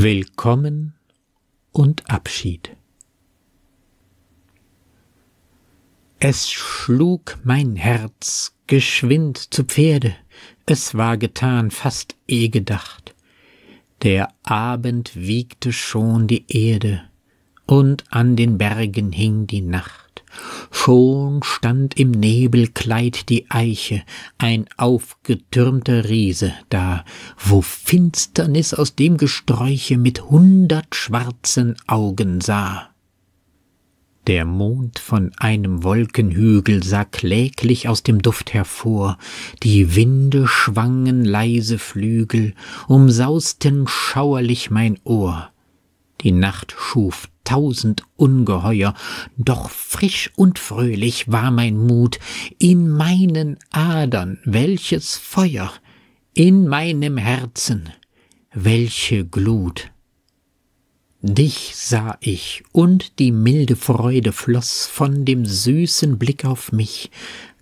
Willkommen und Abschied. Es schlug mein Herz geschwind zu Pferde, es war getan, fast eh gedacht. Der Abend wiegte schon die Erde, und an den Bergen hing die Nacht. Schon stand im Nebelkleid die Eiche, ein aufgetürmter Riese da, wo Finsternis aus dem Gesträuche mit hundert schwarzen Augen sah. Der Mond von einem Wolkenhügel sah kläglich aus dem Duft hervor, die Winde schwangen leise Flügel, umsausten schauerlich mein Ohr. Die Nacht schuf tausend Ungeheuer, doch frisch und fröhlich war mein Mut, in meinen Adern welches Feuer, in meinem Herzen welche Glut. Dich sah ich, und die milde Freude floß von dem süßen Blick auf mich,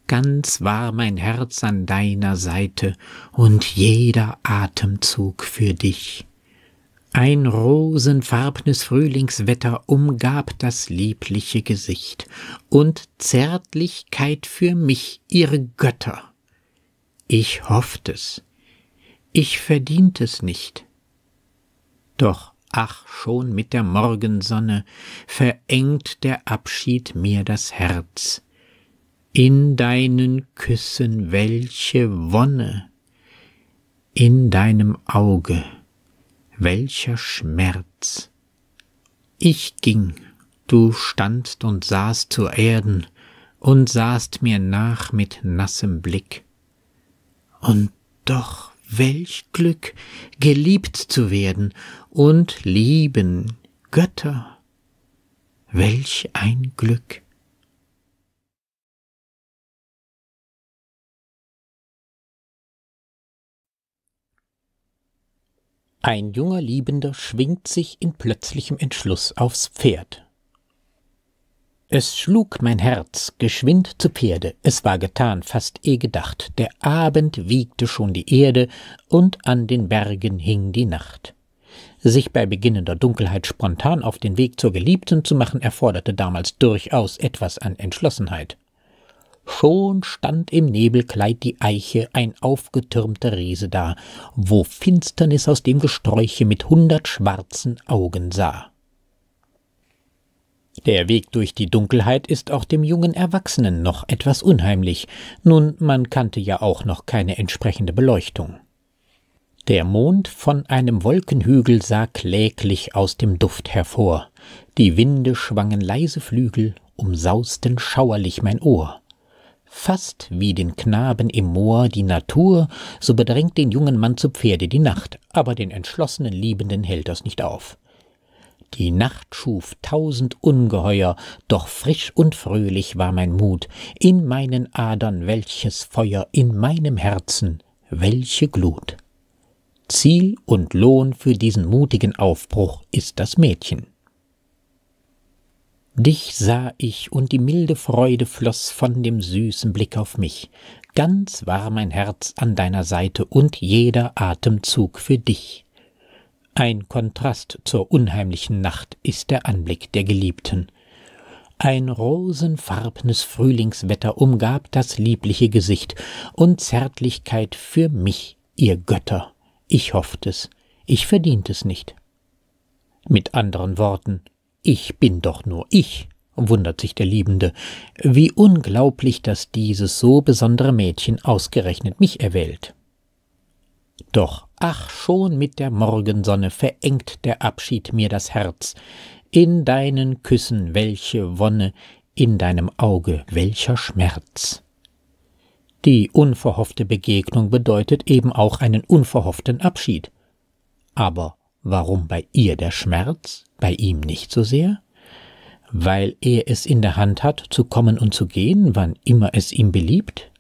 ganz war mein Herz an deiner Seite und jeder Atemzug für dich. Ein rosenfarbnes Frühlingswetter umgab das liebliche Gesicht, und Zärtlichkeit für mich ihre Götter. Ich hofft es, ich verdient es nicht. Doch ach schon mit der Morgensonne verengt der Abschied mir das Herz. In deinen Küssen welche Wonne, in deinem Auge welcher Schmerz. Ich ging, du standst und sahst zur Erden und sahst mir nach mit nassem Blick. Und doch welch Glück, geliebt zu werden und lieben Götter, welch ein Glück. Ein junger Liebender schwingt sich in plötzlichem Entschluss aufs Pferd. Es schlug mein Herz geschwind zu Pferde, es war getan, fast eh gedacht, der Abend wiegte schon die Erde, und an den Bergen hing die Nacht. Sich bei beginnender Dunkelheit spontan auf den Weg zur Geliebten zu machen, erforderte damals durchaus etwas an Entschlossenheit. Schon stand im Nebelkleid die Eiche, ein aufgetürmter Riese da, wo Finsternis aus dem Gesträuche mit hundert schwarzen Augen sah. Der Weg durch die Dunkelheit ist auch dem jungen Erwachsenen noch etwas unheimlich, nun man kannte ja auch noch keine entsprechende Beleuchtung. Der Mond von einem Wolkenhügel sah kläglich aus dem Duft hervor, die Winde schwangen leise Flügel, umsausten schauerlich mein Ohr. Fast wie den Knaben im Moor die Natur, so bedrängt den jungen Mann zu Pferde die Nacht, aber den entschlossenen Liebenden hält das nicht auf. Die Nacht schuf tausend Ungeheuer, doch frisch und fröhlich war mein Mut, in meinen Adern welches Feuer, in meinem Herzen welche Glut. Ziel und Lohn für diesen mutigen Aufbruch ist das Mädchen. Dich sah ich, und die milde Freude floß von dem süßen Blick auf mich. Ganz war mein Herz an deiner Seite und jeder Atemzug für dich. Ein Kontrast zur unheimlichen Nacht ist der Anblick der Geliebten. Ein rosenfarbnes Frühlingswetter umgab das liebliche Gesicht, und Zärtlichkeit für mich, ihr Götter. Ich hofft es, ich verdient es nicht. Mit anderen Worten, ich bin doch nur ich, wundert sich der Liebende. Wie unglaublich, dass dieses so besondere Mädchen ausgerechnet mich erwählt. Doch ach schon mit der Morgensonne verengt der Abschied mir das Herz. In deinen Küssen welche Wonne, in deinem Auge welcher Schmerz. Die unverhoffte Begegnung bedeutet eben auch einen unverhofften Abschied. Aber Warum bei ihr der Schmerz, bei ihm nicht so sehr? Weil er es in der Hand hat, zu kommen und zu gehen, wann immer es ihm beliebt?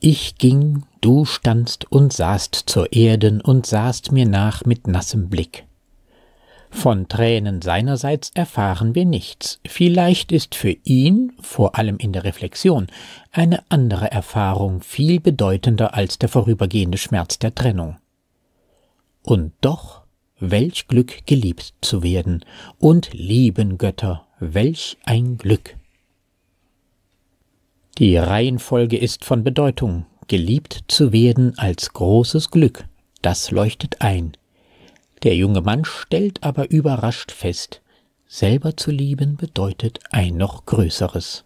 Ich ging, du standst und sahst zur Erden und sahst mir nach mit nassem Blick. Von Tränen seinerseits erfahren wir nichts. Vielleicht ist für ihn, vor allem in der Reflexion, eine andere Erfahrung viel bedeutender als der vorübergehende Schmerz der Trennung. Und doch welch Glück geliebt zu werden, und lieben Götter, welch ein Glück. Die Reihenfolge ist von Bedeutung, geliebt zu werden als großes Glück, das leuchtet ein. Der junge Mann stellt aber überrascht fest, selber zu lieben bedeutet ein noch größeres.